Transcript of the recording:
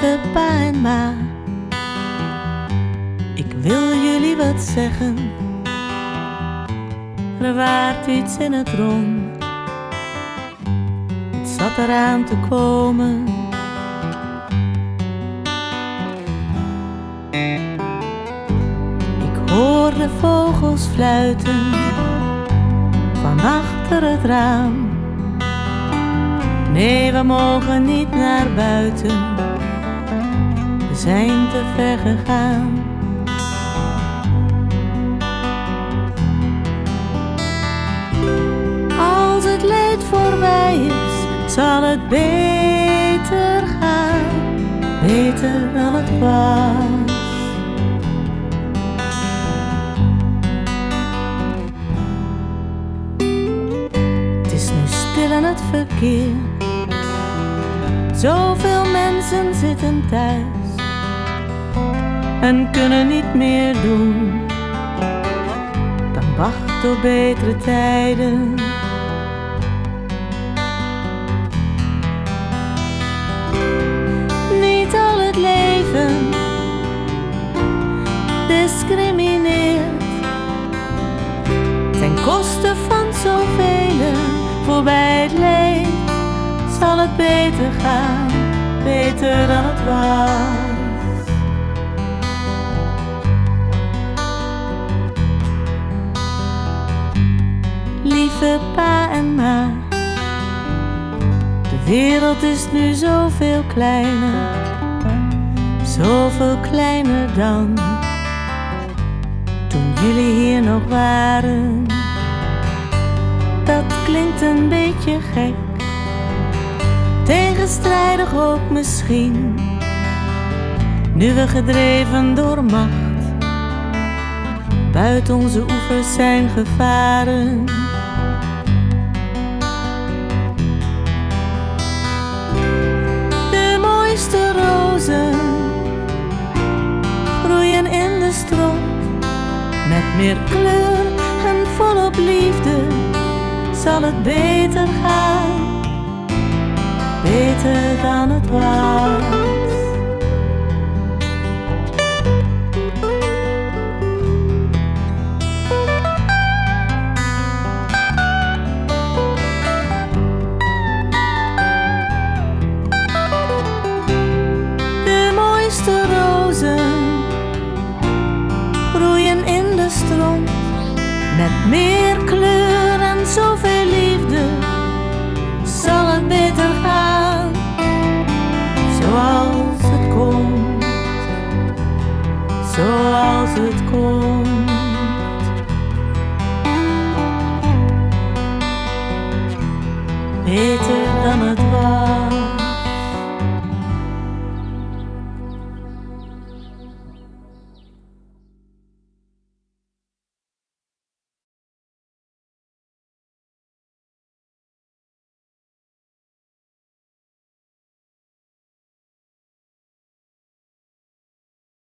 Lieve pa en ma, ik wil jullie wat zeggen. Er waart iets in het rond, het zat eraan te komen. Ik hoor de vogels fluiten van achter het raam. Nee, we mogen niet naar buiten. Zijn te ver gegaan. Als het leed voorbij is, zal het beter gaan. Beter dan het was. Het is nu stil aan het verkeer. Zoveel mensen zitten thuis en kunnen niet meer doen dan wachten op betere tijden. Niet al het leven discrimineert ten koste van zoveel voorbij het leed zal het beter gaan, beter dan het was. Lieve pa en ma, de wereld is nu zoveel kleiner, zoveel kleiner dan toen jullie hier nog waren. Dat klinkt een beetje gek tegenstrijdig ook misschien. Nu we gedreven door macht, buiten onze oevers zijn gevaren. Met meer kleur en volop liefde zal het beter gaan beter dan het was. Met meer kleur en zoveel liefde zal het beter gaan zoals het komt, zoals het komt. Beter dan het was.